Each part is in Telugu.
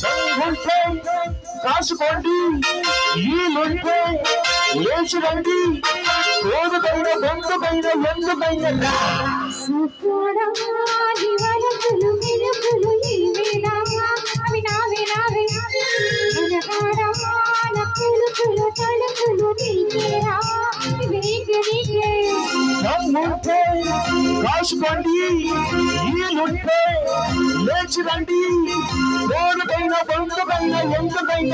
సంఘంపై కాసుకోండి ఈలుంటే లేచి రండి తోడుకైన బొందుకైన వలపులు మెరుపులు ఈ వేళ అవి నావే నావే అనగాడాన పులుపులు తలుపులు నీకేరా నీకే నీకే సంఘంపై కాసుకోండి ఈలుంటే లేచి రండి తోడుకైన బొందుకైన ఎందుకైన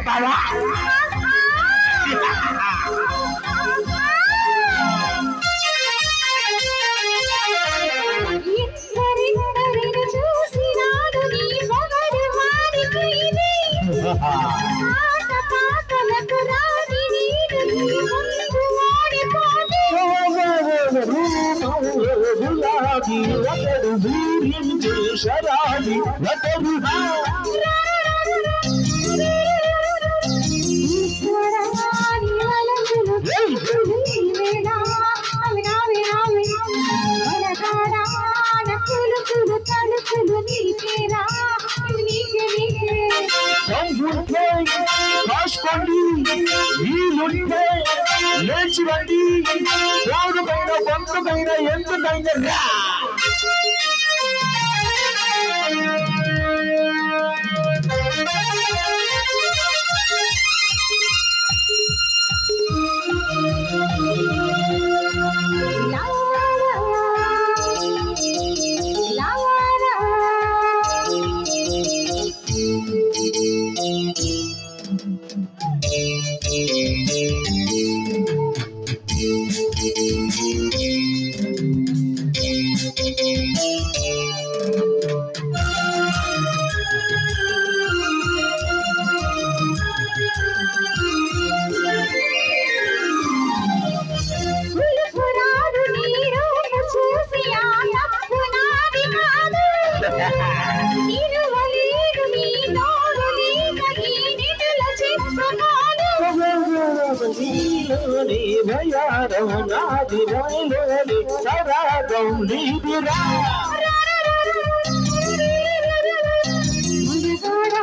బాగా కదా. ఇందరిందరిని చూసినాడు నీ నీకేరా ఇవి నీకే నీకే సంగుంటే కాసుకోండి వీలుంటే లేచి రండి తోడుకైన బంధుకైన ఎందుకైనా जया रघुनाथि रंगोली सदा गौरी बिरा मुझे थोड़ा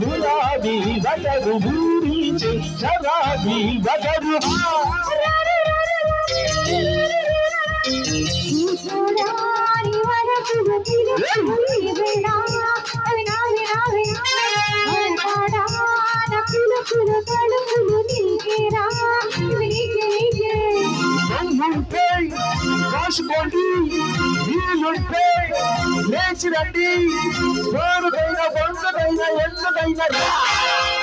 గులాబీ బటరు బూరించి శరాబీ బటరు కాసుకోండి వీలుంటే లేచిరండి రండి. తోడుకైన ఎందుకైనా